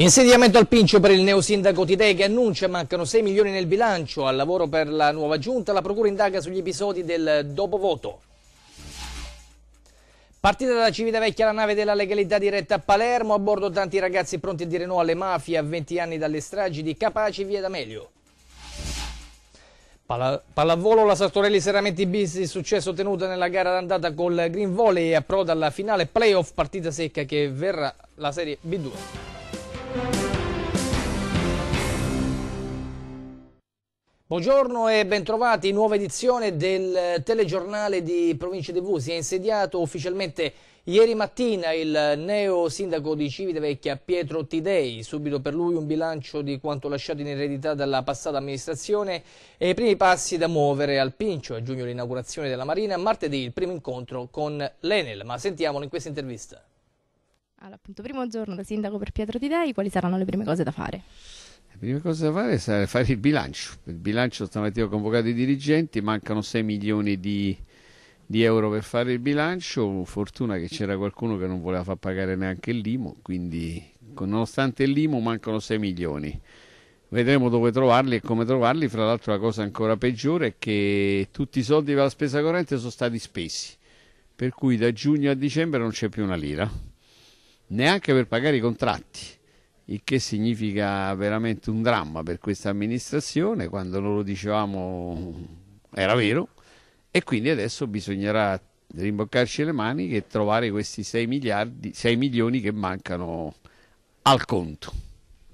Insediamento al pincio per il neosindaco Tidei che annuncia mancano 6 milioni nel bilancio. Al lavoro per la nuova giunta la procura indaga sugli episodi del dopovoto. Partita da Civitavecchia la nave della legalità diretta a Palermo, a bordo tanti ragazzi pronti a dire no alle mafie a 20 anni dalle stragi di Capaci via D'Amelio. pallavolo la Sartorelli Seramenti bis successo ottenuto nella gara d'andata col Green Volley e approda alla finale playoff partita secca che verrà la Serie B2. Buongiorno e bentrovati, nuova edizione del telegiornale di Provincia TV. Si è insediato ufficialmente ieri mattina il neo sindaco di Civitavecchia Pietro Tidei. Subito per lui un bilancio di quanto lasciato in eredità dalla passata amministrazione e i primi passi da muovere al Pincio. A giugno l'inaugurazione della Marina, martedì il primo incontro con l'Enel. Ma sentiamolo in questa intervista. Allora, appunto, primo giorno da sindaco per Pietro Tidei, quali saranno le prime cose da fare? La prima cosa da fare è fare il bilancio. Il bilancio stamattina ho convocato i dirigenti, mancano 6 milioni di, di euro per fare il bilancio. Fortuna che c'era qualcuno che non voleva far pagare neanche l'IMU, quindi nonostante l'IMU mancano 6 milioni. Vedremo dove trovarli e come trovarli. Fra l'altro la cosa ancora peggiore è che tutti i soldi per la spesa corrente sono stati spesi, per cui da giugno a dicembre non c'è più una lira, neanche per pagare i contratti il che significa veramente un dramma per questa amministrazione, quando noi lo dicevamo era vero, e quindi adesso bisognerà rimboccarci le mani e trovare questi 6, miliardi, 6 milioni che mancano al conto.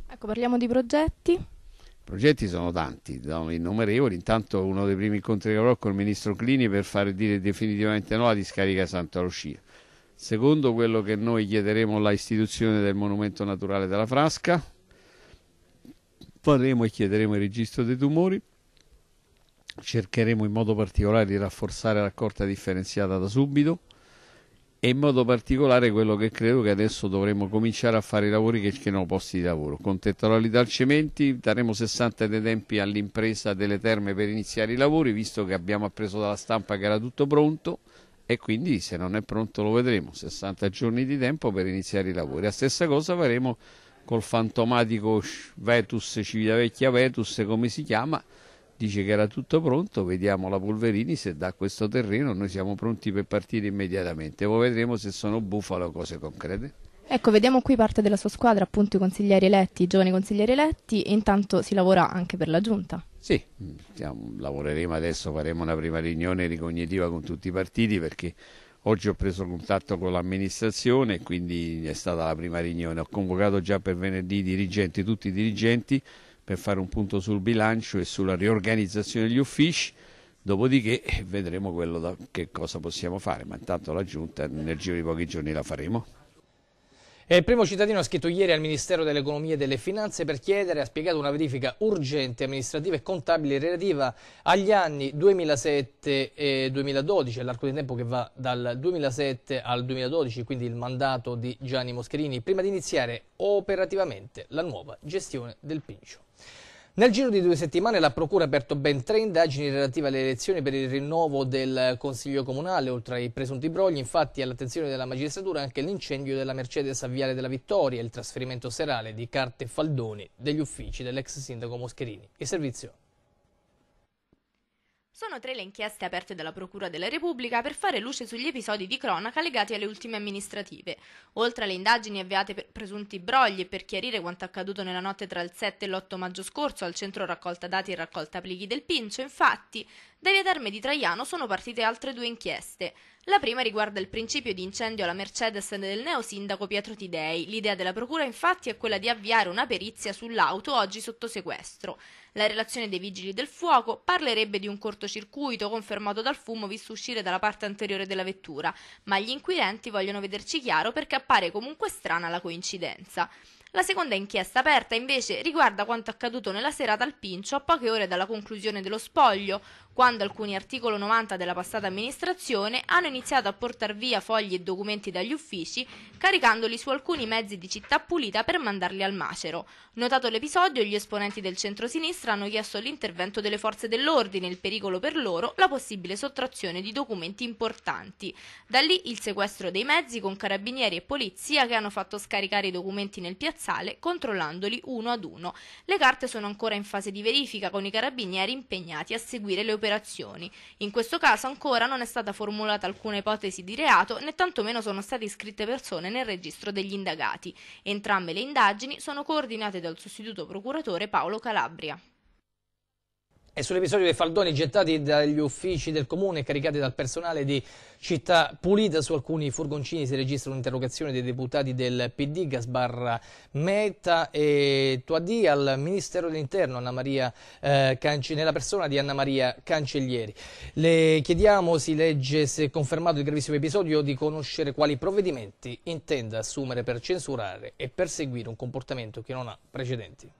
Ecco, parliamo di progetti. I progetti sono tanti, sono innumerevoli. Intanto uno dei primi incontri che avrò con il ministro Clini per fare dire definitivamente no alla discarica Santa Lucia. Secondo quello che noi chiederemo la istituzione del monumento naturale della Frasca, faremo e chiederemo il registro dei tumori, cercheremo in modo particolare di rafforzare la raccolta differenziata da subito e in modo particolare quello che credo che adesso dovremmo cominciare a fare i lavori che cerchiamo posti di lavoro. Con tettoralità al cementi daremo 60 dei tempi all'impresa delle terme per iniziare i lavori, visto che abbiamo appreso dalla stampa che era tutto pronto e quindi se non è pronto lo vedremo, 60 giorni di tempo per iniziare i lavori. La stessa cosa faremo col fantomatico Vetus, Civitavecchia Vetus, come si chiama, dice che era tutto pronto, vediamo la Polverini se dà questo terreno, noi siamo pronti per partire immediatamente, poi vedremo se sono bufale o cose concrete. Ecco, vediamo qui parte della sua squadra, appunto i consiglieri eletti, i giovani consiglieri eletti e intanto si lavora anche per la giunta. Sì, diciamo, lavoreremo adesso, faremo una prima riunione ricognitiva con tutti i partiti perché oggi ho preso contatto con l'amministrazione e quindi è stata la prima riunione. Ho convocato già per venerdì i dirigenti, tutti i dirigenti, per fare un punto sul bilancio e sulla riorganizzazione degli uffici. Dopodiché vedremo da, che cosa possiamo fare, ma intanto la giunta nel giro di pochi giorni la faremo. Il primo cittadino ha scritto ieri al Ministero dell'Economia e delle Finanze per chiedere, ha spiegato una verifica urgente amministrativa e contabile relativa agli anni 2007 e 2012, all'arco di tempo che va dal 2007 al 2012, quindi il mandato di Gianni Moscherini, prima di iniziare operativamente la nuova gestione del Pincio. Nel giro di due settimane la Procura ha aperto ben tre indagini relative alle elezioni per il rinnovo del Consiglio Comunale, oltre ai presunti brogli, infatti all'attenzione della magistratura anche l'incendio della Mercedes a Viale della Vittoria e il trasferimento serale di carte faldoni degli uffici dell'ex sindaco Moscherini. Il servizio sono tre le inchieste aperte dalla Procura della Repubblica per fare luce sugli episodi di cronaca legati alle ultime amministrative. Oltre alle indagini avviate per presunti brogli e per chiarire quanto accaduto nella notte tra il 7 e l'8 maggio scorso al centro raccolta dati e raccolta plichi del Pincio, infatti, da Via Terme di Traiano sono partite altre due inchieste. La prima riguarda il principio di incendio alla Mercedes del neo sindaco Pietro Tidei. L'idea della procura infatti è quella di avviare una perizia sull'auto oggi sotto sequestro. La relazione dei vigili del fuoco parlerebbe di un cortocircuito confermato dal fumo visto uscire dalla parte anteriore della vettura, ma gli inquirenti vogliono vederci chiaro perché appare comunque strana la coincidenza. La seconda inchiesta aperta invece riguarda quanto accaduto nella serata al Pincio a poche ore dalla conclusione dello spoglio, quando alcuni articoli 90 della passata amministrazione hanno iniziato a portare via fogli e documenti dagli uffici, caricandoli su alcuni mezzi di città pulita per mandarli al macero. Notato l'episodio, gli esponenti del centro-sinistra hanno chiesto l'intervento delle forze dell'ordine, il pericolo per loro, la possibile sottrazione di documenti importanti. Da lì il sequestro dei mezzi con carabinieri e polizia che hanno fatto scaricare i documenti nel piazzale controllandoli uno ad uno. Le carte sono ancora in fase di verifica con i carabinieri impegnati a seguire le operazioni. In questo caso ancora non è stata formulata alcuna ipotesi di reato né tantomeno sono state iscritte persone nel registro degli indagati. Entrambe le indagini sono coordinate dal sostituto procuratore Paolo Calabria. E sull'episodio dei faldoni gettati dagli uffici del comune e caricati dal personale di Città Pulita su alcuni furgoncini si registra un'interrogazione dei deputati del PD, Gasbarra Meta e Tuadì al Ministero dell'Interno eh, nella persona di Anna Maria Cancellieri. Le chiediamo, si legge se confermato il gravissimo episodio, di conoscere quali provvedimenti intenda assumere per censurare e perseguire un comportamento che non ha precedenti.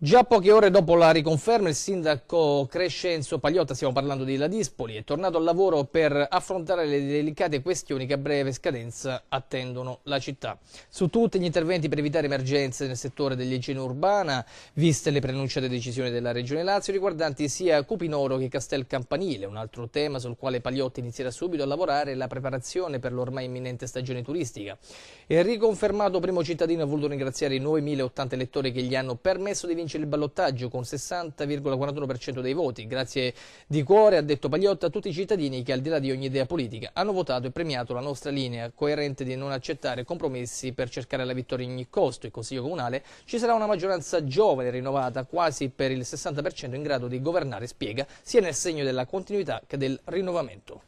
Già poche ore dopo la riconferma il sindaco Crescenzo Pagliotta, stiamo parlando di Ladispoli, è tornato al lavoro per affrontare le delicate questioni che a breve scadenza attendono la città. Su tutti gli interventi per evitare emergenze nel settore dell'igiene urbana, viste le preannunciate decisioni della Regione Lazio riguardanti sia Cupinoro che Castel Campanile, un altro tema sul quale Pagliotta inizierà subito a lavorare è la preparazione per l'ormai imminente stagione turistica. Il riconfermato primo cittadino ha voluto ringraziare i 9.080 elettori che gli hanno permesso di vincere vince il ballottaggio con 60,41% dei voti. Grazie di cuore, ha detto Pagliotta, a tutti i cittadini che al di là di ogni idea politica hanno votato e premiato la nostra linea coerente di non accettare compromessi per cercare la vittoria in ogni costo. Il Consiglio Comunale ci sarà una maggioranza giovane rinnovata quasi per il 60% in grado di governare, spiega, sia nel segno della continuità che del rinnovamento.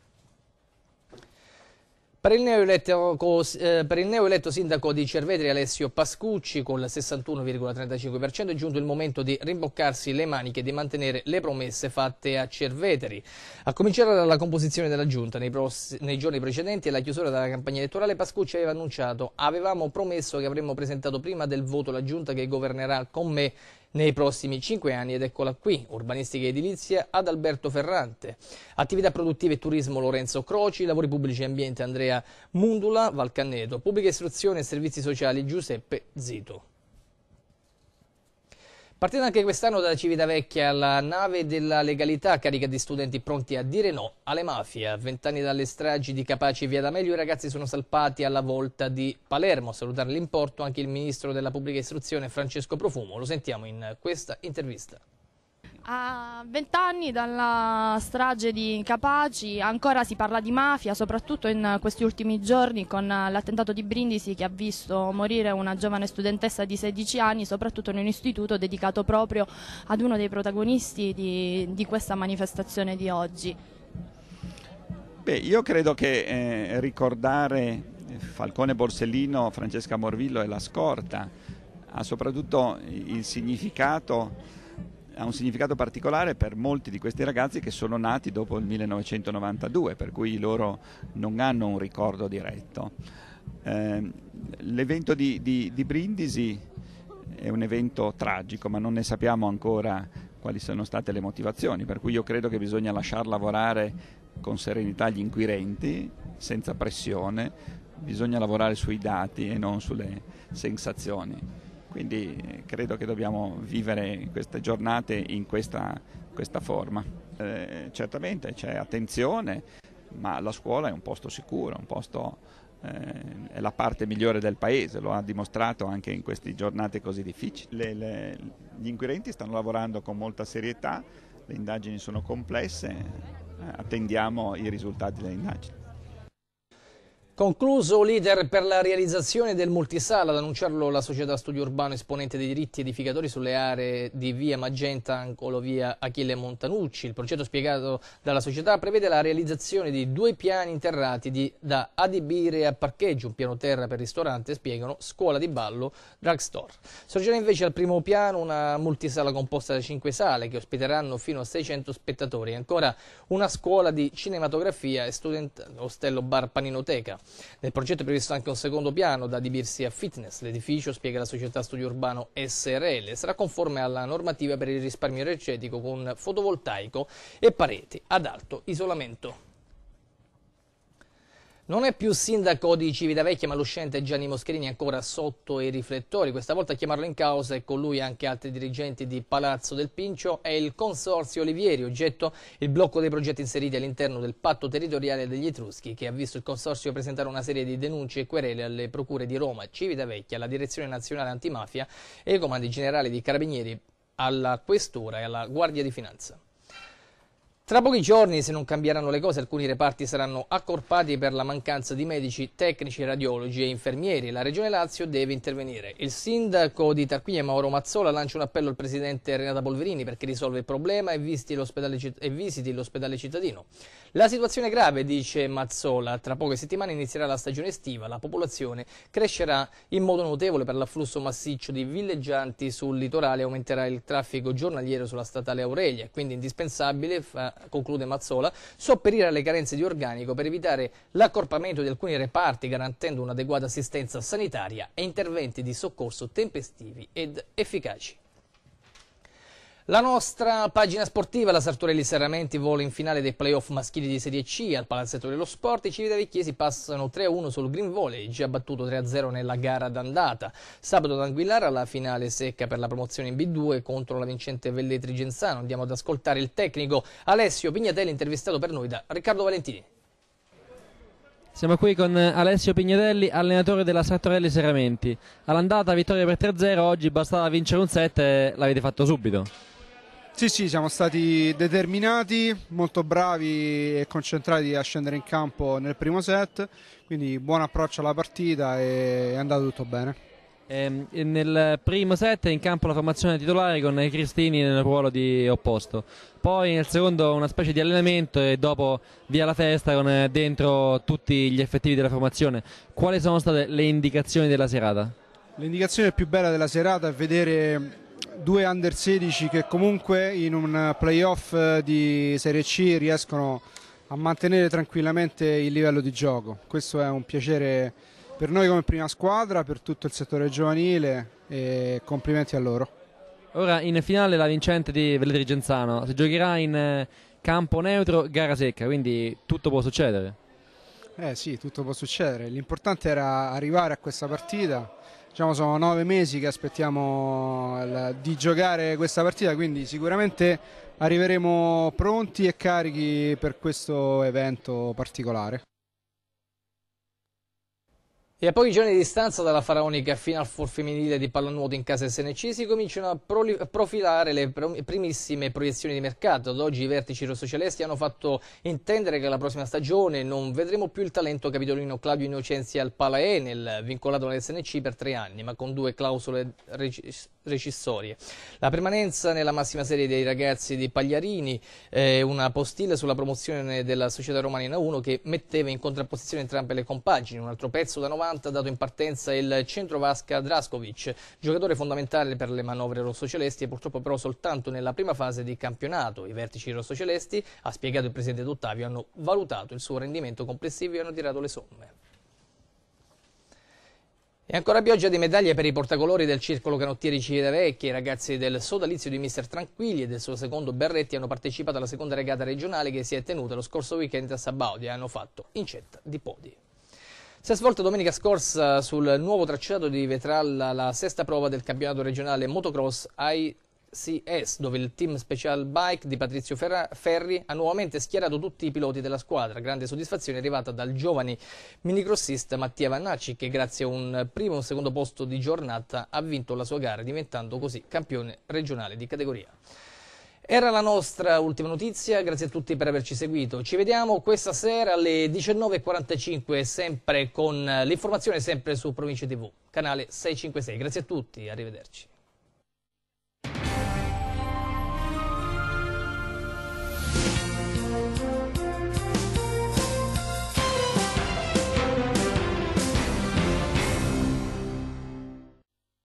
Per il, neoeletto, eh, per il neoeletto sindaco di Cervetri Alessio Pascucci con il 61,35% è giunto il momento di rimboccarsi le maniche e di mantenere le promesse fatte a Cervetri. A cominciare dalla composizione della giunta nei, nei giorni precedenti alla chiusura della campagna elettorale Pascucci aveva annunciato avevamo promesso che avremmo presentato prima del voto la giunta che governerà con me nei prossimi cinque anni ed eccola qui, urbanistica e edilizia ad Alberto Ferrante, attività produttive e turismo Lorenzo Croci, lavori pubblici e ambiente Andrea Mundula, Valcanneto, pubblica istruzione e servizi sociali Giuseppe Zito. Partendo anche quest'anno da Civitavecchia, la nave della legalità carica di studenti pronti a dire no alle mafie. A vent'anni dalle stragi di Capaci e Via D'Amelio i ragazzi sono salpati alla volta di Palermo. A salutare l'importo anche il ministro della pubblica istruzione Francesco Profumo. Lo sentiamo in questa intervista. A vent'anni dalla strage di Capaci ancora si parla di mafia, soprattutto in questi ultimi giorni con l'attentato di Brindisi che ha visto morire una giovane studentessa di 16 anni, soprattutto in un istituto dedicato proprio ad uno dei protagonisti di, di questa manifestazione di oggi. Beh, io credo che eh, ricordare Falcone Borsellino, Francesca Morvillo e la scorta ha soprattutto il significato ha un significato particolare per molti di questi ragazzi che sono nati dopo il 1992, per cui loro non hanno un ricordo diretto. Eh, l'evento di, di, di Brindisi è un evento tragico, ma non ne sappiamo ancora quali sono state le motivazioni, per cui io credo che bisogna lasciar lavorare con serenità gli inquirenti, senza pressione, bisogna lavorare sui dati e non sulle sensazioni. Quindi eh, credo che dobbiamo vivere queste giornate in questa, questa forma. Eh, certamente c'è attenzione, ma la scuola è un posto sicuro, un posto, eh, è la parte migliore del paese, lo ha dimostrato anche in queste giornate così difficili. Le, le, gli inquirenti stanno lavorando con molta serietà, le indagini sono complesse, eh, attendiamo i risultati delle indagini. Concluso l'iter per la realizzazione del multisala, ad annunciarlo la società Studio Urbano esponente dei diritti edificatori sulle aree di via Magenta, Ancolo via Achille Montanucci. Il progetto spiegato dalla società prevede la realizzazione di due piani interrati di, da adibire a parcheggio, un piano terra per ristorante, spiegano, scuola di ballo, drugstore. Sorgerà invece al primo piano una multisala composta da cinque sale che ospiteranno fino a 600 spettatori e ancora una scuola di cinematografia e student ostello bar paninoteca. Nel progetto è previsto anche un secondo piano da adibirsi a fitness. L'edificio, spiega la società studio urbano SRL, sarà conforme alla normativa per il risparmio energetico con fotovoltaico e pareti ad alto isolamento. Non è più sindaco di Civitavecchia, ma l'uscente Gianni Moscherini ancora sotto i riflettori. Questa volta a chiamarlo in causa e con lui anche altri dirigenti di Palazzo del Pincio è il Consorzio Olivieri, oggetto il blocco dei progetti inseriti all'interno del patto territoriale degli Etruschi, che ha visto il Consorzio presentare una serie di denunce e querele alle procure di Roma, Civitavecchia, alla Direzione Nazionale Antimafia e ai comandi generali di Carabinieri, alla Questura e alla Guardia di Finanza. Tra pochi giorni, se non cambieranno le cose, alcuni reparti saranno accorpati per la mancanza di medici, tecnici, radiologi e infermieri. La Regione Lazio deve intervenire. Il sindaco di Tarquinia, Mauro Mazzola, lancia un appello al presidente Renata Polverini perché risolve il problema e visiti l'ospedale cittadino. La situazione è grave, dice Mazzola. Tra poche settimane inizierà la stagione estiva. La popolazione crescerà in modo notevole per l'afflusso massiccio di villeggianti sul litorale. Aumenterà il traffico giornaliero sulla statale Aurelia. Quindi indispensabile, conclude Mazzola, sopperire alle carenze di organico per evitare l'accorpamento di alcuni reparti, garantendo un'adeguata assistenza sanitaria e interventi di soccorso tempestivi ed efficaci. La nostra pagina sportiva, la Sartorelli Serramenti vola in finale dei playoff maschili di Serie C al Palazzetto dello Sport. I civitavecchiesi passano 3-1 sul Green Volley, già battuto 3-0 nella gara d'andata. Sabato ad Anguillara la finale secca per la promozione in B2 contro la vincente Velletri Genzano. Andiamo ad ascoltare il tecnico Alessio Pignatelli intervistato per noi da Riccardo Valentini. Siamo qui con Alessio Pignadelli, allenatore della Sartorelli Serramenti. All'andata vittoria per 3-0, oggi bastava vincere un set e l'avete fatto subito. Sì, sì, siamo stati determinati, molto bravi e concentrati a scendere in campo nel primo set, quindi buon approccio alla partita e è andato tutto bene. E ehm, nel primo set in campo la formazione titolare con Cristini nel ruolo di opposto, poi nel secondo una specie di allenamento e dopo via la festa con dentro tutti gli effettivi della formazione. Quali sono state le indicazioni della serata? L'indicazione più bella della serata è vedere due under 16 che comunque in un playoff eh, di Serie C riescono a mantenere tranquillamente il livello di gioco. Questo è un piacere per noi come prima squadra, per tutto il settore giovanile e complimenti a loro. Ora in finale la vincente di Velletri Genzano si giocherà in eh, campo neutro, gara secca, quindi tutto può succedere. Eh sì, tutto può succedere. L'importante era arrivare a questa partita diciamo, sono nove mesi che aspettiamo di giocare questa partita, quindi sicuramente arriveremo pronti e carichi per questo evento particolare. E a pochi giorni di distanza dalla faraonica Final Four femminile di pallanuoto in casa SNC si cominciano a profilare le primissime proiezioni di mercato. Ad oggi i vertici rossocialesti hanno fatto intendere che la prossima stagione non vedremo più il talento capitolino Claudio Innocenzi al Pala Enel, vincolato all'SNC per tre anni, ma con due clausole recissorie. La permanenza nella massima serie dei ragazzi di Pagliarini, eh, una postilla sulla promozione della società romana in A1 che metteva in contrapposizione entrambe le compagini, un altro pezzo da 90 90 ha dato in partenza il centro Vasca Draskovic, giocatore fondamentale per le manovre rossocelesti e purtroppo però soltanto nella prima fase di campionato. I vertici rossocelesti, ha spiegato il presidente D'Ottavio, hanno valutato il suo rendimento complessivo e hanno tirato le somme. E ancora pioggia di medaglie per i portacolori del Circolo Canottieri Civitavecchia. I ragazzi del sodalizio di Mister Tranquilli e del suo secondo Berretti hanno partecipato alla seconda regata regionale che si è tenuta lo scorso weekend a Sabaudi e hanno fatto incetta di podi. Si è svolta domenica scorsa sul nuovo tracciato di Vetralla la sesta prova del campionato regionale motocross ICS, dove il team Special Bike di Patrizio Ferri ha nuovamente schierato tutti i piloti della squadra. Grande soddisfazione arrivata dal giovane minicrossista Mattia Vannacci che grazie a un primo e un secondo posto di giornata ha vinto la sua gara diventando così campione regionale di categoria. Era la nostra ultima notizia, grazie a tutti per averci seguito. Ci vediamo questa sera alle 19.45 sempre con l'informazione sempre su Province TV, canale 656. Grazie a tutti, arrivederci.